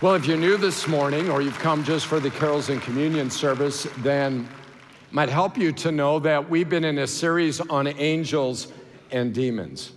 Well, if you're new this morning or you've come just for the carols and communion service, then might help you to know that we've been in a series on angels and demons.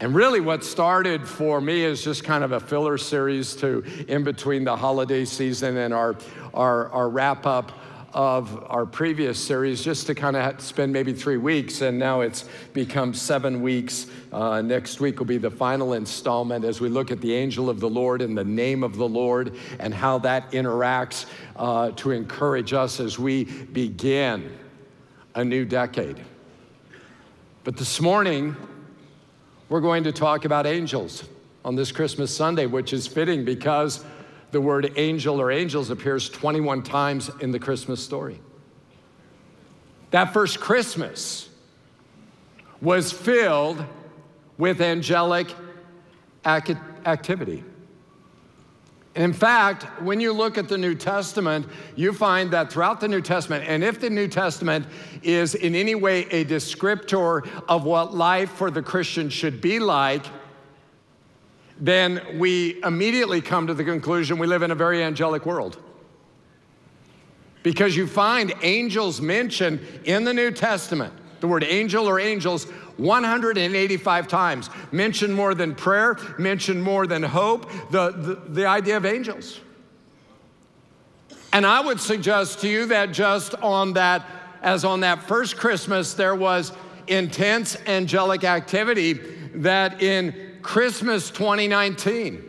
And really, what started for me is just kind of a filler series to in between the holiday season and our, our, our wrap up of our previous series just to kind of spend maybe three weeks, and now it's become seven weeks. Uh, next week will be the final installment as we look at the angel of the Lord and the name of the Lord and how that interacts uh, to encourage us as we begin a new decade. But this morning, we're going to talk about angels on this Christmas Sunday, which is fitting because the word angel or angels appears 21 times in the Christmas story. That first Christmas was filled with angelic activity. in fact, when you look at the New Testament, you find that throughout the New Testament, and if the New Testament is in any way a descriptor of what life for the Christian should be like, then we immediately come to the conclusion we live in a very angelic world. Because you find angels mentioned in the New Testament, the word angel or angels, 185 times. Mentioned more than prayer, mentioned more than hope, the, the, the idea of angels. And I would suggest to you that just on that, as on that first Christmas, there was intense angelic activity that in Christmas 2019.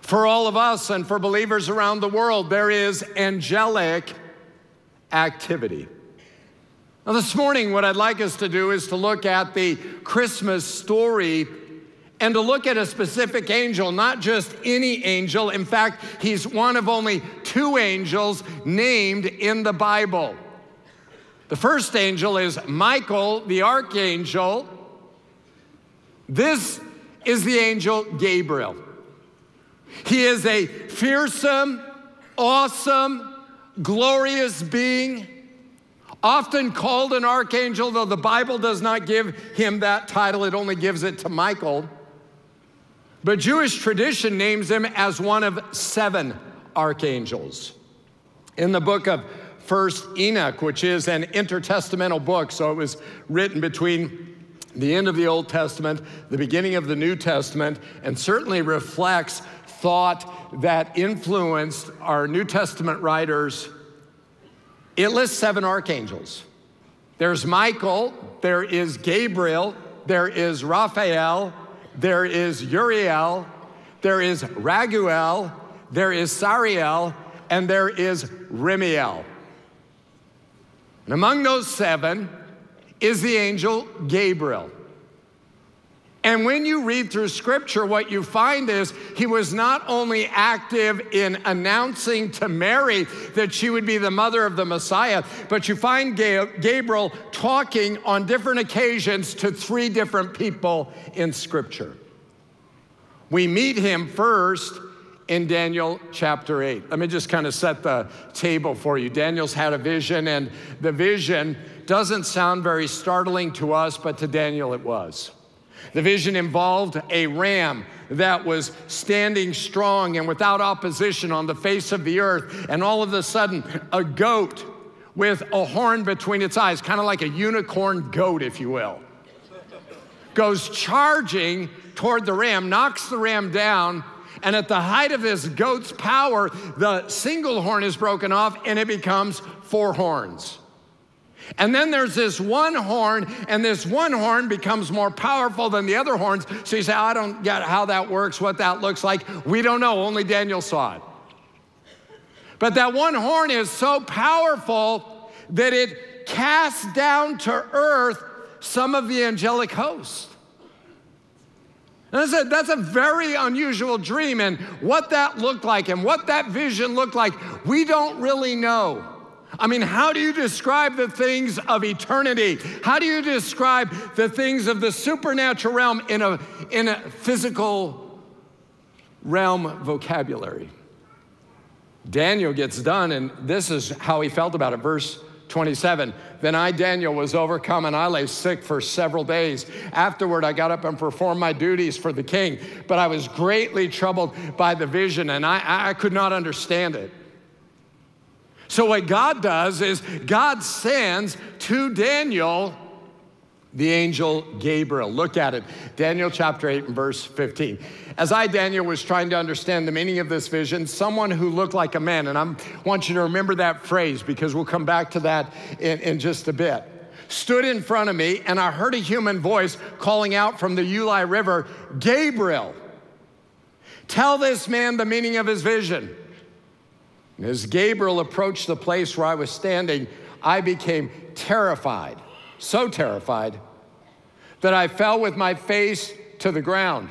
For all of us and for believers around the world, there is angelic activity. Now, this morning, what I'd like us to do is to look at the Christmas story and to look at a specific angel, not just any angel. In fact, he's one of only two angels named in the Bible. The first angel is Michael, the archangel. This is the angel Gabriel. He is a fearsome, awesome, glorious being, often called an archangel, though the Bible does not give him that title, it only gives it to Michael. But Jewish tradition names him as one of seven archangels. In the book of First Enoch, which is an intertestamental book, so it was written between the end of the Old Testament, the beginning of the New Testament, and certainly reflects thought that influenced our New Testament writers. It lists seven archangels. There's Michael, there is Gabriel, there is Raphael, there is Uriel, there is Raguel, there is Sariel, and there is Remiel. And among those seven, is the angel Gabriel. And when you read through scripture, what you find is he was not only active in announcing to Mary that she would be the mother of the Messiah, but you find Gabriel talking on different occasions to three different people in scripture. We meet him first in Daniel chapter 8. Let me just kind of set the table for you. Daniel's had a vision, and the vision doesn't sound very startling to us, but to Daniel it was. The vision involved a ram that was standing strong and without opposition on the face of the earth, and all of a sudden, a goat with a horn between its eyes, kind of like a unicorn goat, if you will, goes charging toward the ram, knocks the ram down, and at the height of this goat's power, the single horn is broken off and it becomes four horns. And then there's this one horn, and this one horn becomes more powerful than the other horns. So you say, I don't get how that works, what that looks like. We don't know, only Daniel saw it. But that one horn is so powerful that it casts down to earth some of the angelic hosts. That's a, that's a very unusual dream, and what that looked like and what that vision looked like, we don't really know. I mean, how do you describe the things of eternity? How do you describe the things of the supernatural realm in a, in a physical realm vocabulary? Daniel gets done, and this is how he felt about it. Verse 27. Then I, Daniel, was overcome and I lay sick for several days. Afterward, I got up and performed my duties for the king, but I was greatly troubled by the vision and I, I could not understand it. So, what God does is God sends to Daniel the angel Gabriel. Look at it. Daniel chapter 8 and verse 15. As I, Daniel, was trying to understand the meaning of this vision, someone who looked like a man, and I want you to remember that phrase because we'll come back to that in, in just a bit, stood in front of me, and I heard a human voice calling out from the Ulai River, Gabriel, tell this man the meaning of his vision. And as Gabriel approached the place where I was standing, I became terrified so terrified that I fell with my face to the ground.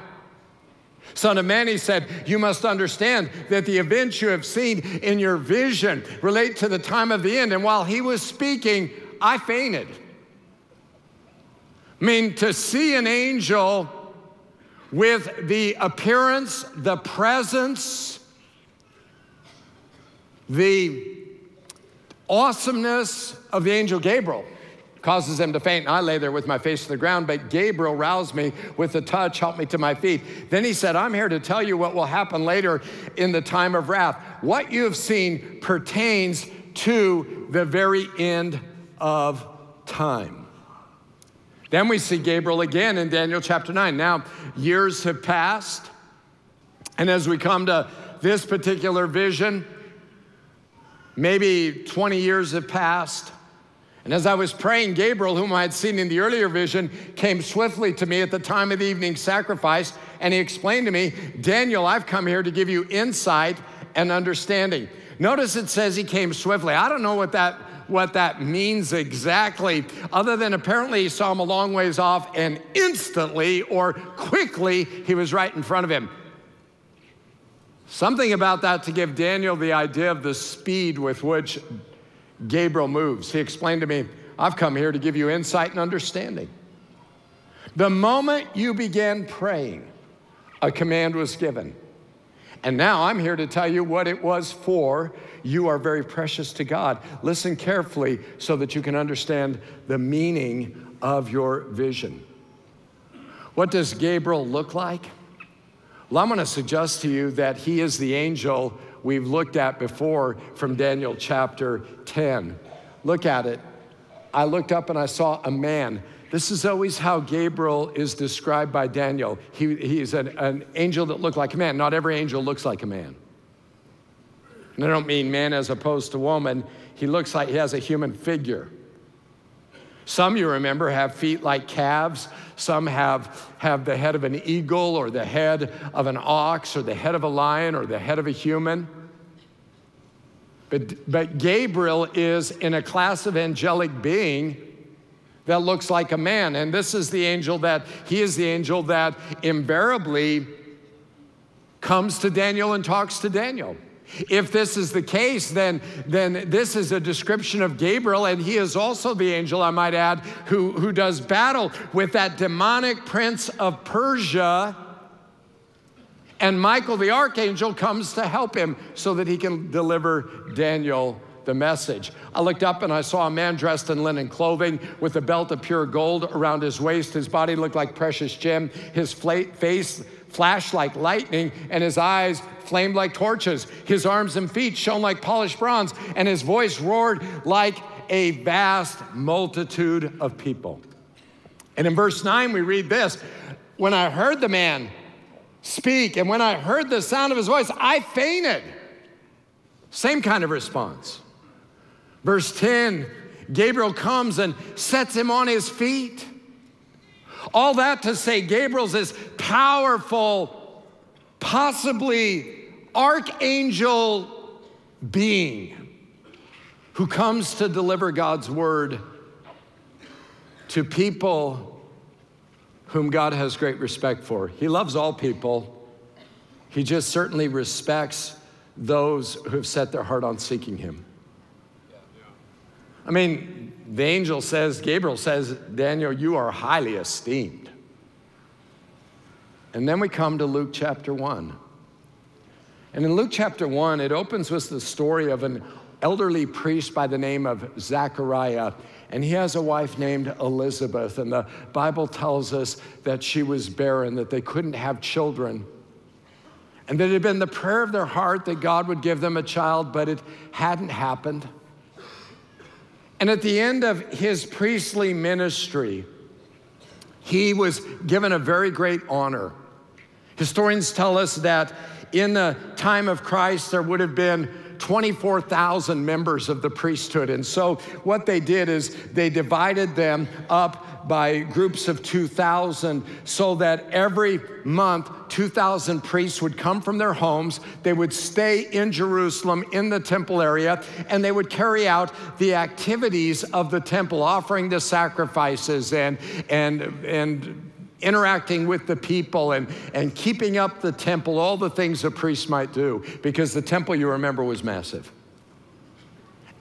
Son of man, he said, you must understand that the events you have seen in your vision relate to the time of the end. And while he was speaking, I fainted. I mean, to see an angel with the appearance, the presence, the awesomeness of the angel Gabriel causes them to faint. And I lay there with my face to the ground, but Gabriel roused me with a touch, helped me to my feet. Then he said, I'm here to tell you what will happen later in the time of wrath. What you have seen pertains to the very end of time. Then we see Gabriel again in Daniel chapter 9. Now, years have passed, and as we come to this particular vision, maybe 20 years have passed. And as I was praying, Gabriel, whom I had seen in the earlier vision, came swiftly to me at the time of the evening sacrifice, and he explained to me, Daniel, I've come here to give you insight and understanding. Notice it says he came swiftly. I don't know what that what that means exactly, other than apparently he saw him a long ways off and instantly or quickly he was right in front of him. Something about that to give Daniel the idea of the speed with which Gabriel moves. He explained to me, I've come here to give you insight and understanding. The moment you began praying, a command was given. And now I'm here to tell you what it was for. You are very precious to God. Listen carefully so that you can understand the meaning of your vision. What does Gabriel look like? Well, I'm going to suggest to you that he is the angel we've looked at before from Daniel chapter 10. Look at it. I looked up and I saw a man. This is always how Gabriel is described by Daniel. He, he's an, an angel that looked like a man. Not every angel looks like a man. And I don't mean man as opposed to woman. He looks like he has a human figure. Some you remember have feet like calves. Some have, have the head of an eagle or the head of an ox or the head of a lion or the head of a human. But, but Gabriel is in a class of angelic being that looks like a man. And this is the angel that, he is the angel that invariably comes to Daniel and talks to Daniel. If this is the case, then, then this is a description of Gabriel, and he is also the angel, I might add, who, who does battle with that demonic prince of Persia. And Michael the archangel comes to help him so that he can deliver Daniel the message. I looked up and I saw a man dressed in linen clothing with a belt of pure gold around his waist. His body looked like precious gem. His face flashed like lightning, and his eyes flamed like torches. His arms and feet shone like polished bronze, and his voice roared like a vast multitude of people. And in verse 9, we read this When I heard the man speak, and when I heard the sound of his voice, I fainted. Same kind of response. Verse 10 Gabriel comes and sets him on his feet. All that to say, Gabriel's this powerful, possibly archangel being who comes to deliver God's word to people whom God has great respect for. He loves all people, He just certainly respects those who have set their heart on seeking Him. I mean, the angel says, Gabriel says, Daniel, you are highly esteemed. And then we come to Luke chapter 1. And in Luke chapter 1, it opens with the story of an elderly priest by the name of Zachariah. And he has a wife named Elizabeth. And the Bible tells us that she was barren, that they couldn't have children. And that it had been the prayer of their heart that God would give them a child, but it hadn't happened. And at the end of his priestly ministry, he was given a very great honor. Historians tell us that in the time of Christ, there would have been 24,000 members of the priesthood. And so what they did is they divided them up by groups of 2,000 so that every month 2,000 priests would come from their homes. They would stay in Jerusalem in the temple area and they would carry out the activities of the temple, offering the sacrifices and, and, and interacting with the people and, and keeping up the temple, all the things a priest might do, because the temple, you remember, was massive.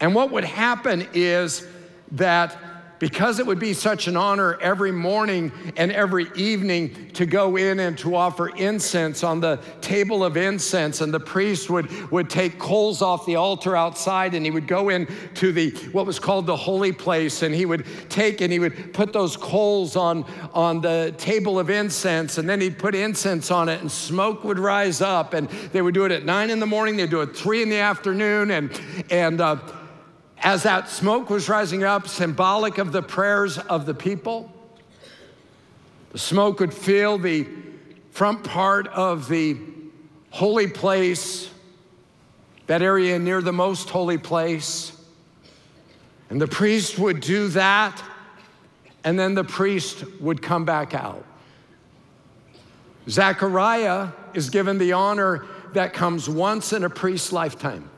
And what would happen is that because it would be such an honor every morning and every evening to go in and to offer incense on the table of incense and the priest would, would take coals off the altar outside and he would go in to the what was called the holy place and he would take and he would put those coals on, on the table of incense and then he'd put incense on it and smoke would rise up and they would do it at nine in the morning they'd do it three in the afternoon and and uh, as that smoke was rising up, symbolic of the prayers of the people, the smoke would fill the front part of the holy place, that area near the most holy place. And the priest would do that, and then the priest would come back out. Zechariah is given the honor that comes once in a priest's lifetime.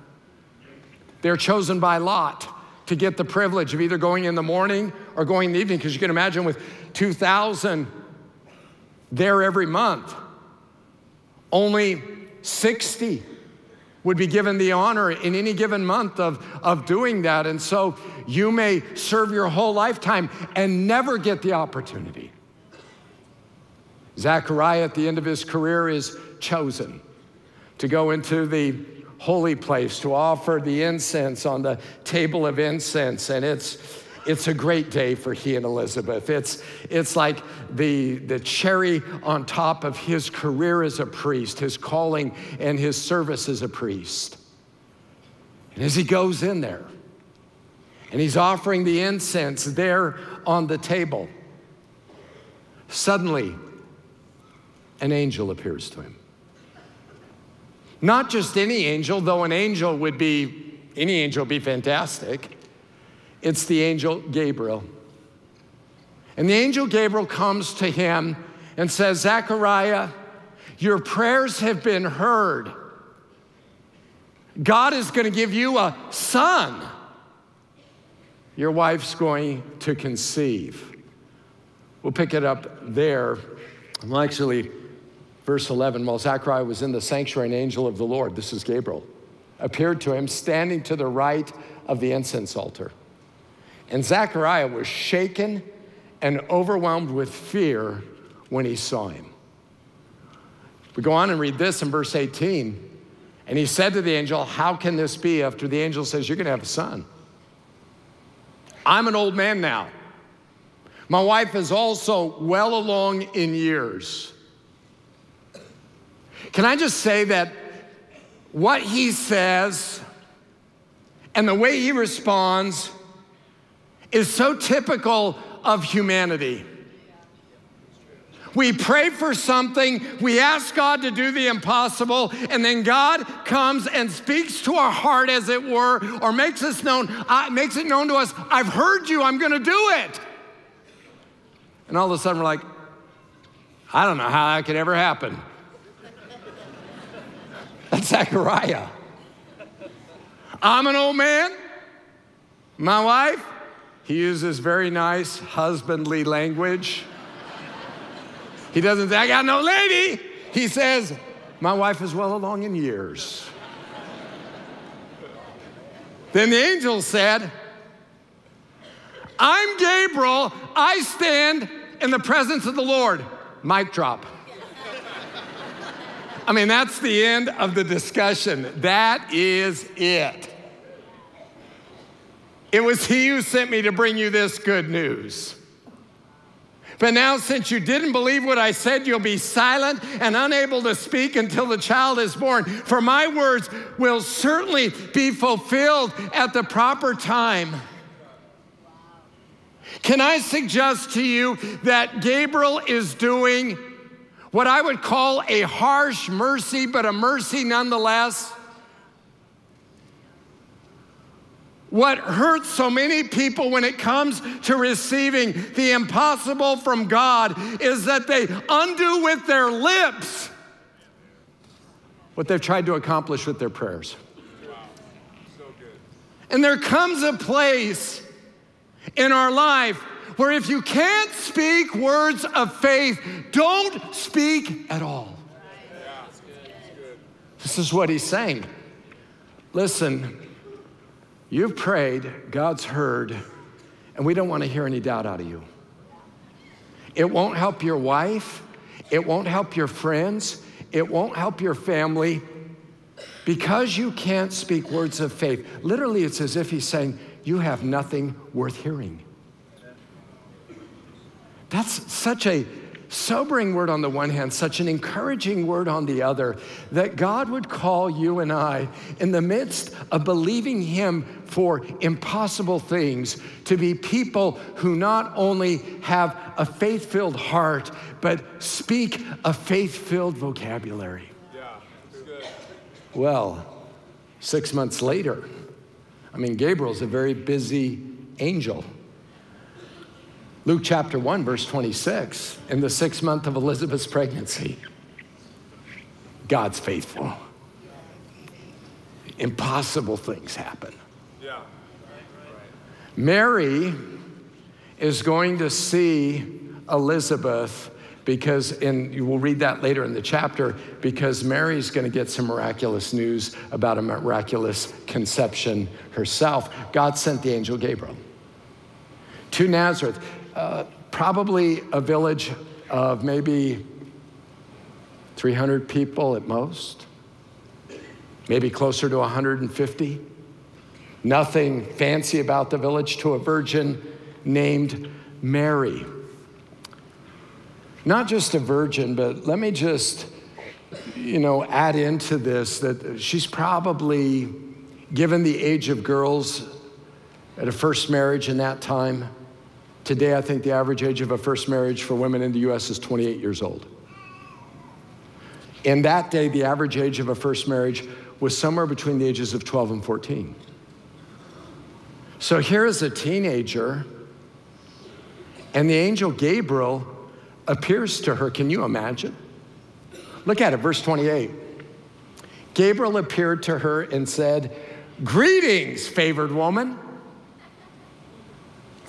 They're chosen by lot to get the privilege of either going in the morning or going in the evening, because you can imagine with 2,000 there every month, only 60 would be given the honor in any given month of, of doing that. And so you may serve your whole lifetime and never get the opportunity. Zechariah, at the end of his career, is chosen to go into the holy place to offer the incense on the table of incense. And it's, it's a great day for he and Elizabeth. It's, it's like the, the cherry on top of his career as a priest, his calling and his service as a priest. And as he goes in there, and he's offering the incense there on the table, suddenly an angel appears to him. Not just any angel, though an angel would be, any angel would be fantastic. It's the angel Gabriel. And the angel Gabriel comes to him and says, Zechariah, your prayers have been heard. God is going to give you a son. Your wife's going to conceive. We'll pick it up there. Well, actually, Verse 11 While Zechariah was in the sanctuary, an angel of the Lord, this is Gabriel, appeared to him standing to the right of the incense altar. And Zechariah was shaken and overwhelmed with fear when he saw him. We go on and read this in verse 18. And he said to the angel, How can this be? After the angel says, You're going to have a son. I'm an old man now. My wife is also well along in years. Can I just say that what he says and the way he responds is so typical of humanity. We pray for something, we ask God to do the impossible, and then God comes and speaks to our heart, as it were, or makes us known, uh, makes it known to us. I've heard you. I'm to do it. And all of a sudden, we're like, I don't know how that could ever happen. That's Zechariah. I'm an old man. My wife, he uses very nice husbandly language. He doesn't say, I got no lady. He says, My wife is well along in years. then the angel said, I'm Gabriel. I stand in the presence of the Lord. Mic drop. I mean, that's the end of the discussion. That is it. It was he who sent me to bring you this good news. But now, since you didn't believe what I said, you'll be silent and unable to speak until the child is born. For my words will certainly be fulfilled at the proper time. Can I suggest to you that Gabriel is doing what I would call a harsh mercy, but a mercy nonetheless? What hurts so many people when it comes to receiving the impossible from God is that they undo with their lips what they've tried to accomplish with their prayers. And there comes a place in our life where if you can't speak words of faith, don't speak at all. This is what he's saying. Listen, You've prayed, God's heard, and we don't want to hear any doubt out of you. It won't help your wife, it won't help your friends, it won't help your family because you can't speak words of faith. Literally, it's as if he's saying, You have nothing worth hearing. That's such a sobering word on the one hand, such an encouraging word on the other, that God would call you and I, in the midst of believing Him for impossible things, to be people who not only have a faith filled heart, but speak a faith filled vocabulary. Yeah, good. Well, six months later, I mean, Gabriel's a very busy angel. Luke chapter 1, verse 26, in the sixth month of Elizabeth's pregnancy, God's faithful. Impossible things happen. Yeah. Mary is going to see Elizabeth because, and you will read that later in the chapter, because Mary's going to get some miraculous news about a miraculous conception herself. God sent the angel Gabriel to Nazareth. Probably a village of maybe 300 people at most, maybe closer to 150. Nothing fancy about the village to a virgin named Mary. Not just a virgin, but let me just, you know, add into this that she's probably, given the age of girls at a first marriage in that time, Today, I think the average age of a first marriage for women in the US is 28 years old. In that day, the average age of a first marriage was somewhere between the ages of 12 and 14. So here is a teenager, and the angel Gabriel appears to her. Can you imagine? Look at it, verse 28. Gabriel appeared to her and said, Greetings, favored woman.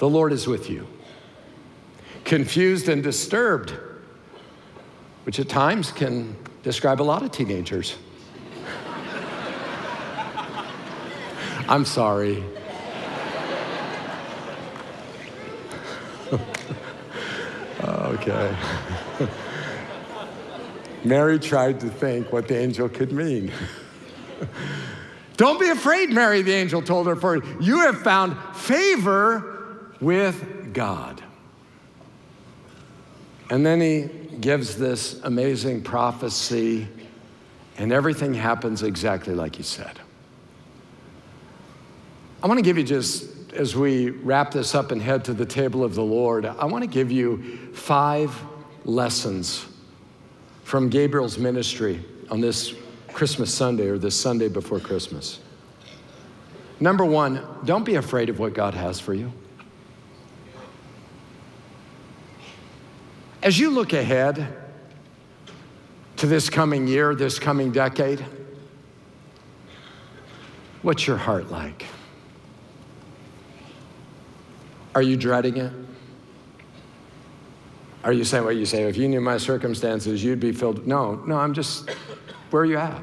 The Lord is with you. Confused and disturbed, which at times can describe a lot of teenagers. I'm sorry. okay. Mary tried to think what the angel could mean. Don't be afraid, Mary, the angel told her, for you have found favor with God. And then he gives this amazing prophecy, and everything happens exactly like he said. I want to give you just, as we wrap this up and head to the table of the Lord, I want to give you five lessons from Gabriel's ministry on this Christmas Sunday or this Sunday before Christmas. Number one, don't be afraid of what God has for you. As you look ahead to this coming year, this coming decade, what's your heart like? Are you dreading it? Are you saying what you say? If you knew my circumstances, you'd be filled. No, no, I'm just, where are you at?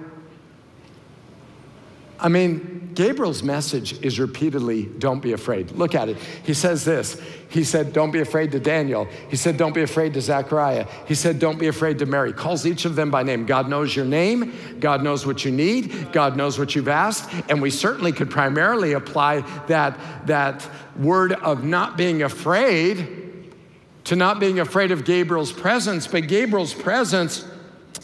I mean, Gabriel's message is repeatedly, don't be afraid. Look at it. He says this. He said, don't be afraid to Daniel. He said, don't be afraid to Zechariah. He said, don't be afraid to Mary. Calls each of them by name. God knows your name. God knows what you need. God knows what you've asked. And we certainly could primarily apply that, that word of not being afraid to not being afraid of Gabriel's presence. But Gabriel's presence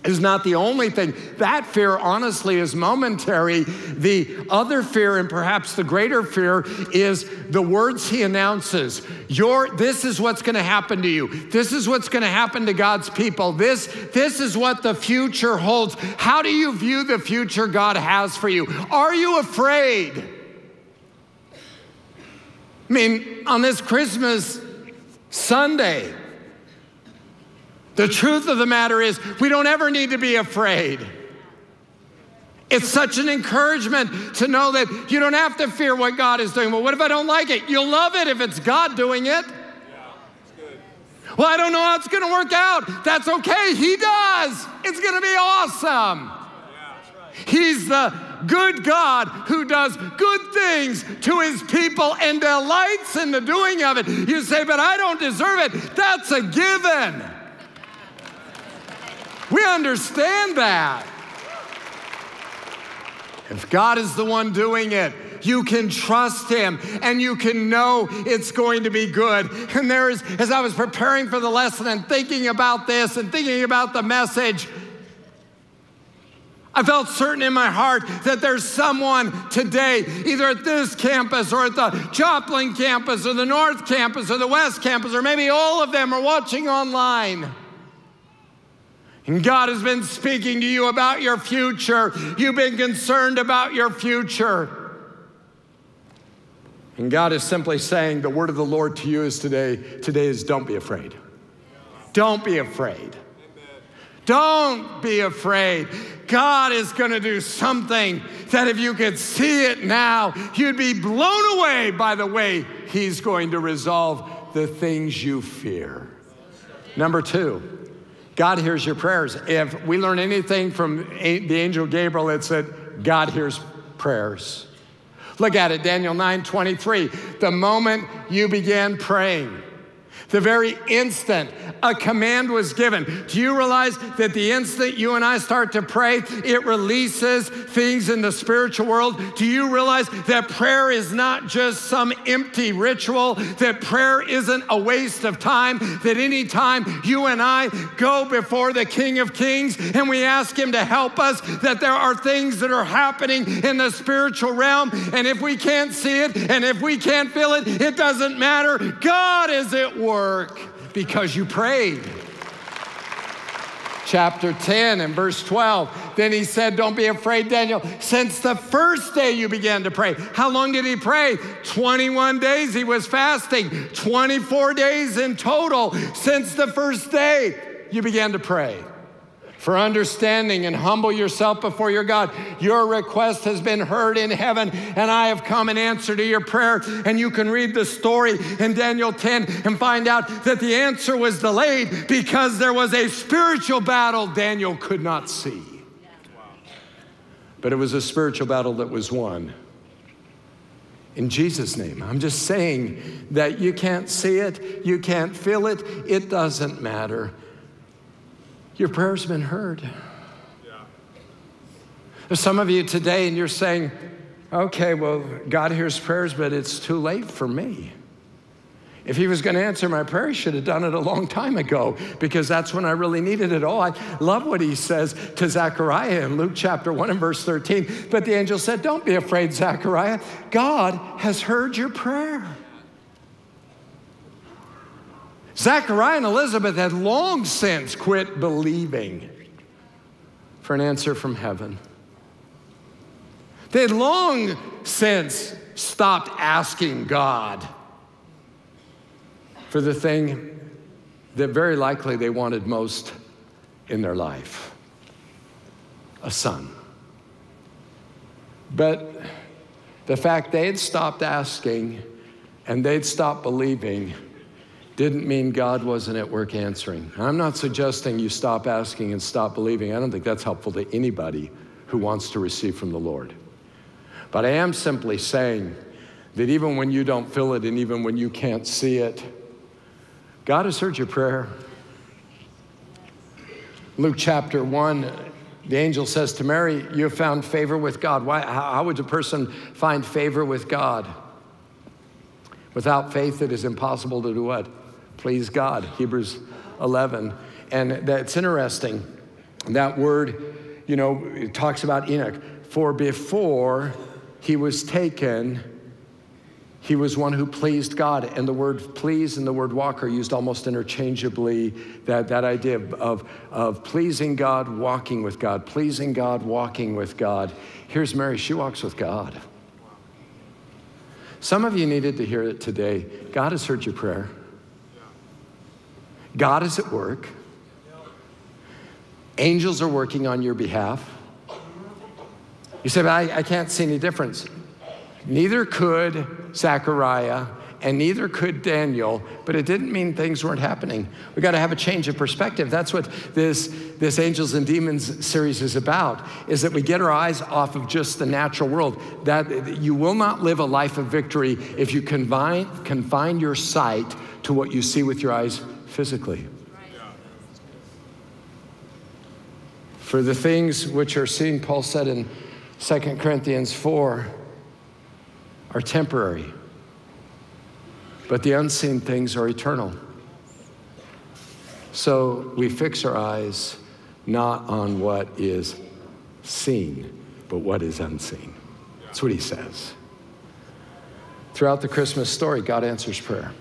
is not the only thing. That fear, honestly, is momentary. The other fear, and perhaps the greater fear, is the words he announces. Your, this is what's going to happen to you. This is what's going to happen to God's people. This, this is what the future holds. How do you view the future God has for you? Are you afraid? I mean, on this Christmas Sunday, the truth of the matter is, we don't ever need to be afraid. It's such an encouragement to know that you don't have to fear what God is doing. Well, what if I don't like it? You'll love it if it's God doing it. Well, I don't know how it's going to work out. That's okay. He does. It's going to be awesome. He's the good God who does good things to his people and delights in the doing of it. You say, but I don't deserve it. That's a given. We understand that. If God is the one doing it, you can trust him and you can know it's going to be good. And there is, as I was preparing for the lesson and thinking about this and thinking about the message, I felt certain in my heart that there's someone today, either at this campus or at the Joplin campus or the North campus or the West campus, or maybe all of them are watching online and God has been speaking to you about your future. You've been concerned about your future. And God is simply saying, the word of the Lord to you is today, today is don't be afraid. Don't be afraid. Don't be afraid. God is going to do something that if you could see it now, you'd be blown away by the way He's going to resolve the things you fear. Number two, God hears your prayers. If we learn anything from the angel Gabriel, it's that God hears prayers. Look at it, Daniel 9 23. The moment you began praying, the very instant a command was given. Do you realize that the instant you and I start to pray, it releases things in the spiritual world? Do you realize that prayer is not just some empty ritual, that prayer isn't a waste of time, that anytime you and I go before the King of Kings and we ask Him to help us, that there are things that are happening in the spiritual realm, and if we can't see it and if we can't feel it, it doesn't matter. God is at work because you prayed. Chapter 10 and verse 12. Then he said, Don't be afraid, Daniel. Since the first day you began to pray. How long did he pray? 21 days he was fasting, 24 days in total. Since the first day you began to pray for understanding and humble yourself before your God. Your request has been heard in heaven, and I have come in answer to your prayer. And you can read the story in Daniel 10 and find out that the answer was delayed because there was a spiritual battle Daniel could not see. But it was a spiritual battle that was won. In Jesus' name. I'm just saying that you can't see it, you can't feel it, it doesn't matter. Your prayer's been heard. Yeah. There's some of you today, and you're saying, okay, well, God hears prayers, but it's too late for me. If he was going to answer my prayer, he should have done it a long time ago because that's when I really needed it. Oh, I love what he says to Zechariah in Luke chapter 1 and verse 13. But the angel said, Don't be afraid, Zechariah. God has heard your prayer. Zachariah and Elizabeth had long since quit believing for an answer from heaven. They had long since stopped asking God for the thing that very likely they wanted most in their life a son. But the fact they had stopped asking and they'd stopped believing didn't mean God wasn't at work answering. I'm not suggesting you stop asking and stop believing. I don't think that's helpful to anybody who wants to receive from the Lord. But I am simply saying that even when you don't feel it and even when you can't see it, God has heard your prayer. Luke chapter 1, the angel says to Mary, You have found favor with God. Why, how, how would a person find favor with God? Without faith, it is impossible to do what? Please God. Hebrews 11. And that's interesting. That word, you know, it talks about Enoch. For before he was taken, he was one who pleased God. And the word please and the word walk are used almost interchangeably. That, that idea of, of, of pleasing God, walking with God, pleasing God, walking with God. Here's Mary, she walks with God. Some of you needed to hear it today. God has heard your prayer, God is at work. Angels are working on your behalf. You say, but I, I can't see any difference. Neither could Zechariah and neither could Daniel, but it didn't mean things weren't happening. We got to have a change of perspective. That's what this, this Angels and Demons series is about, is that we get our eyes off of just the natural world. That you will not live a life of victory if you confine, confine your sight to what you see with your eyes physically. For the things which are seen, Paul said in 2 Corinthians 4, are temporary, but the unseen things are eternal. So we fix our eyes not on what is seen, but what is unseen. That's what he says. Throughout the Christmas story, God answers prayer.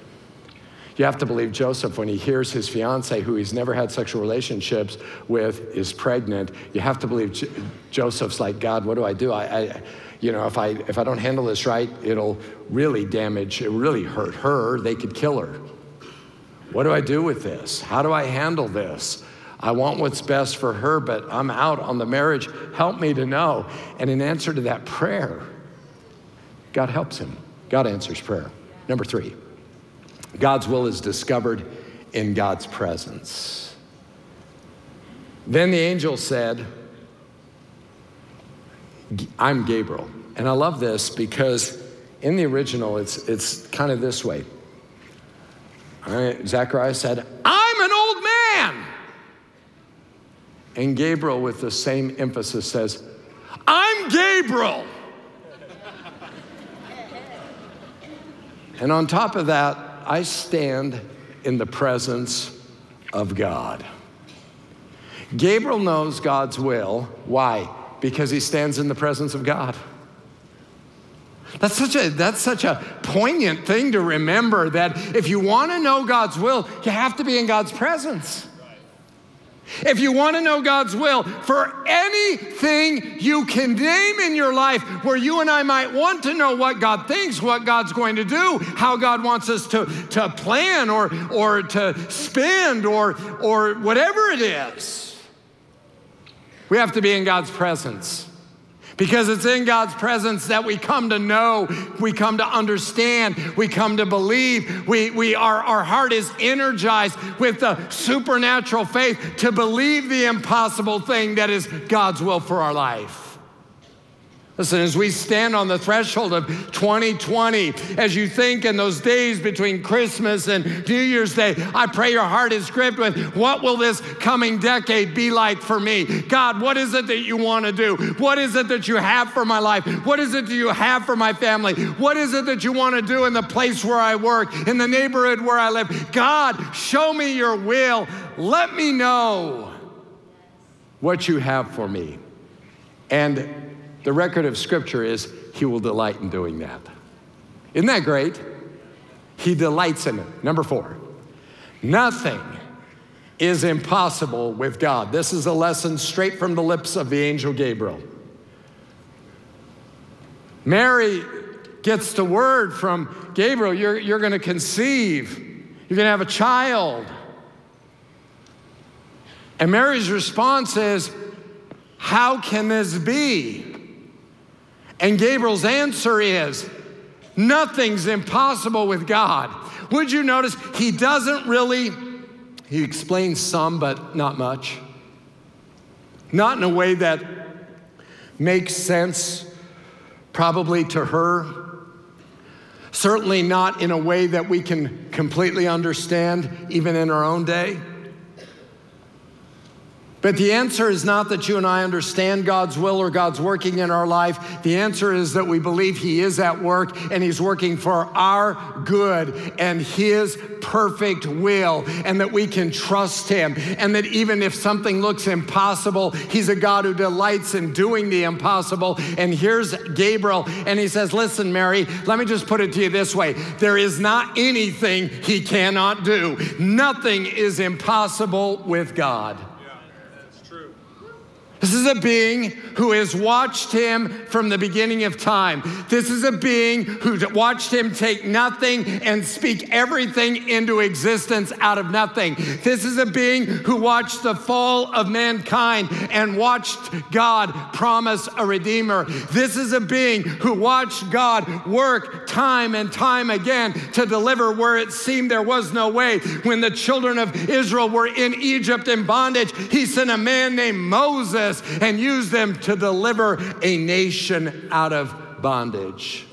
You have to believe Joseph when he hears his fiancee, who he's never had sexual relationships with, is pregnant. You have to believe J- Joseph's like, God, what do I do? I, I, you know, if I, if I don't handle this right, it'll really damage, it really hurt her. They could kill her. What do I do with this? How do I handle this? I want what's best for her, but I'm out on the marriage. Help me to know. And in answer to that prayer, God helps him. God answers prayer. Number three, God's will is discovered in God's presence. Then the angel said, I'm Gabriel. And I love this because in the original, it's, it's kind of this way. Zechariah said, I'm an old man. And Gabriel, with the same emphasis, says, I'm Gabriel. and on top of that, I stand in the presence of God. Gabriel knows God's will. Why? because he stands in the presence of God. That's such a that's such a poignant thing to remember that if you want to know God's will, you have to be in God's presence. If you want to know God's will for anything you can name in your life where you and I might want to know what God thinks, what God's going to do, how God wants us to, to plan or, or to spend or, or whatever it is, we have to be in God's presence. Because it's in God's presence that we come to know, we come to understand, we come to believe. We, we, our, our heart is energized with the supernatural faith to believe the impossible thing that is God's will for our life. Listen, as we stand on the threshold of 2020, as you think in those days between Christmas and New Year's Day, I pray your heart is gripped with what will this coming decade be like for me? God, what is it that you want to do? What is it that you have for my life? What is it that you have for my family? What is it that you want to do in the place where I work, in the neighborhood where I live? God, show me your will. Let me know what you have for me. And the record of Scripture is He will delight in doing that. Isn't that great? He delights in it. Number four, nothing is impossible with God. This is a lesson straight from the lips of the angel Gabriel. Mary gets the word from Gabriel you're, you're going to conceive, you're going to have a child. And Mary's response is, How can this be? And Gabriel's answer is nothing's impossible with God. Would you notice he doesn't really, he explains some, but not much. Not in a way that makes sense probably to her. Certainly not in a way that we can completely understand, even in our own day. But the answer is not that you and I understand God's will or God's working in our life. The answer is that we believe He is at work and He's working for our good and His perfect will, and that we can trust Him. And that even if something looks impossible, He's a God who delights in doing the impossible. And here's Gabriel, and he says, Listen, Mary, let me just put it to you this way there is not anything He cannot do, nothing is impossible with God. This is a being who has watched him from the beginning of time. This is a being who watched him take nothing and speak everything into existence out of nothing. This is a being who watched the fall of mankind and watched God promise a redeemer. This is a being who watched God work time and time again to deliver where it seemed there was no way. When the children of Israel were in Egypt in bondage, he sent a man named Moses and use them to deliver a nation out of bondage.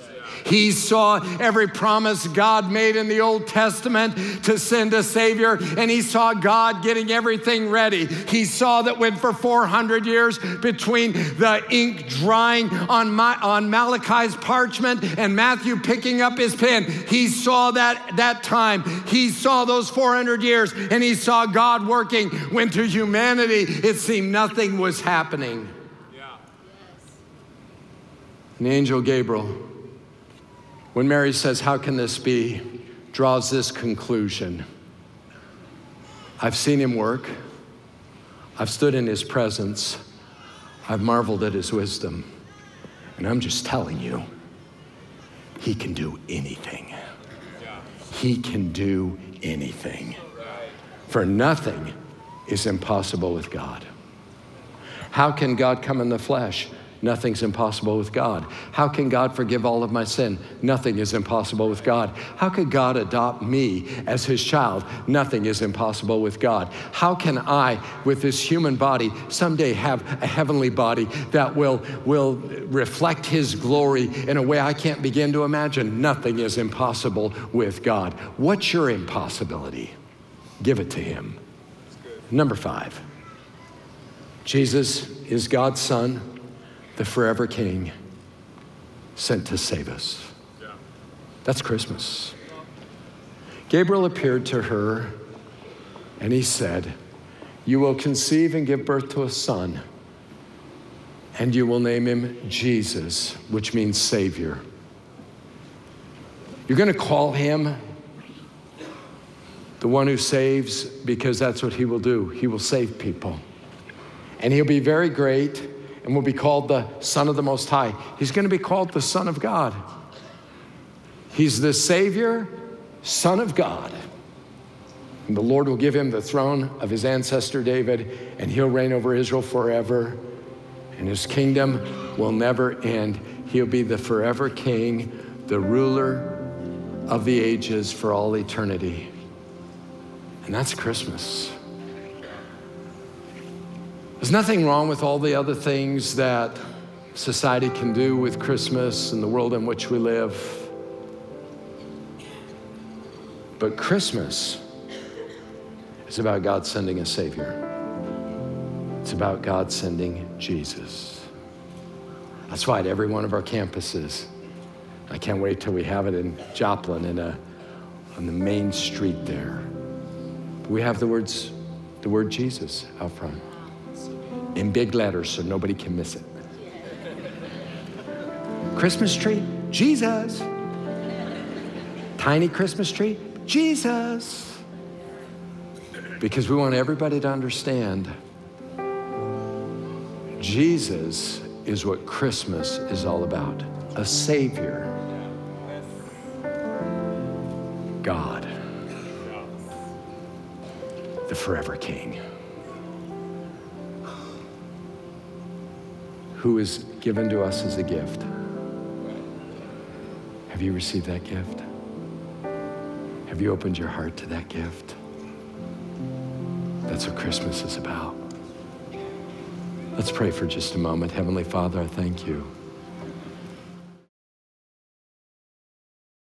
He saw every promise God made in the Old Testament to send a Savior, and he saw God getting everything ready. He saw that when for 400 years between the ink drying on, my, on Malachi's parchment and Matthew picking up his pen, he saw that, that time. He saw those 400 years, and he saw God working when to humanity it seemed nothing was happening. Yeah. The angel Gabriel when Mary says, How can this be? draws this conclusion I've seen him work, I've stood in his presence, I've marveled at his wisdom, and I'm just telling you, he can do anything. He can do anything. For nothing is impossible with God. How can God come in the flesh? Nothing's impossible with God. How can God forgive all of my sin? Nothing is impossible with God. How could God adopt me as his child? Nothing is impossible with God. How can I, with this human body, someday have a heavenly body that will, will reflect his glory in a way I can't begin to imagine? Nothing is impossible with God. What's your impossibility? Give it to him. Number five, Jesus is God's son the forever King, sent to save us. That's Christmas. Gabriel appeared to her and he said, You will conceive and give birth to a son, and you will name him Jesus, which means Savior. You're going to call him the one who saves because that's what he will do. He will save people. And he'll be very great and will be called the Son of the Most High. He's going to be called the Son of God. He's the Savior, Son of God. And the Lord will give him the throne of his ancestor David, and he'll reign over Israel forever, and his kingdom will never end. He'll be the forever king, the ruler of the ages for all eternity. And that's Christmas. There's nothing wrong with all the other things that society can do with Christmas and the world in which we live. But Christmas is about God sending a Savior, it's about God sending Jesus. That's why at every one of our campuses, I can't wait till we have it in Joplin in a, on the main street there. We have the words, the word Jesus out front in big letters so nobody can miss it. Christmas tree, Jesus. Tiny Christmas tree, Jesus. Because we want everybody to understand Jesus is what Christmas is all about a Savior, God, the forever King. Who is given to us as a gift. Have you received that gift? Have you opened your heart to that gift? That's what Christmas is about. Let's pray for just a moment. Heavenly Father, I thank you.